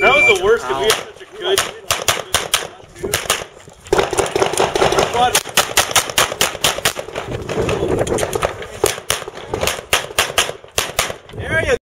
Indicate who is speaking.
Speaker 1: That was the worst